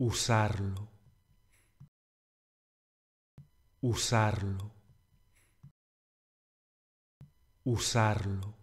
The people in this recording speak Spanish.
usarlo, usarlo, usarlo.